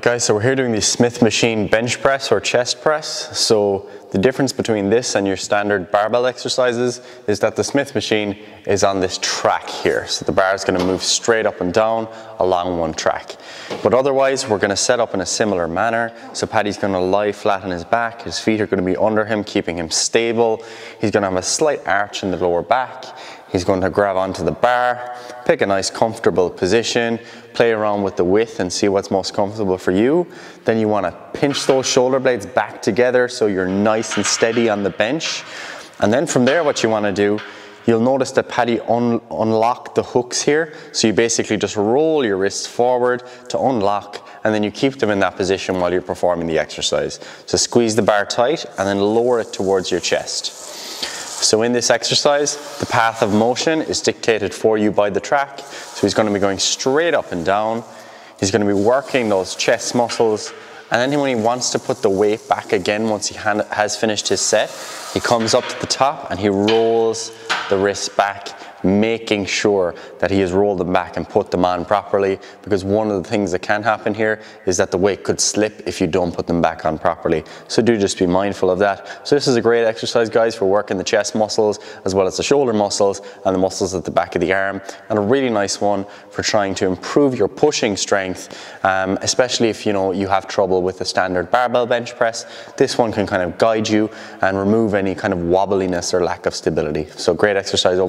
guys, so we're here doing the Smith machine bench press or chest press. So the difference between this and your standard barbell exercises is that the Smith machine is on this track here. So the bar is gonna move straight up and down along one track. But otherwise, we're gonna set up in a similar manner. So Paddy's gonna lie flat on his back. His feet are gonna be under him, keeping him stable. He's gonna have a slight arch in the lower back. He's going to grab onto the bar, pick a nice comfortable position, play around with the width and see what's most comfortable for you. Then you want to pinch those shoulder blades back together so you're nice and steady on the bench. And then from there what you want to do, you'll notice that Paddy un unlock the hooks here. So you basically just roll your wrists forward to unlock and then you keep them in that position while you're performing the exercise. So squeeze the bar tight and then lower it towards your chest. So in this exercise, the path of motion is dictated for you by the track. So he's gonna be going straight up and down. He's gonna be working those chest muscles. And then when he wants to put the weight back again, once he has finished his set, he comes up to the top and he rolls the wrist back making sure that he has rolled them back and put them on properly because one of the things that can happen here is that the weight could slip if you don't put them back on properly. So do just be mindful of that. So this is a great exercise guys for working the chest muscles as well as the shoulder muscles and the muscles at the back of the arm and a really nice one for trying to improve your pushing strength um, especially if you know you have trouble with the standard barbell bench press. This one can kind of guide you and remove any kind of wobbliness or lack of stability. So great exercise overall.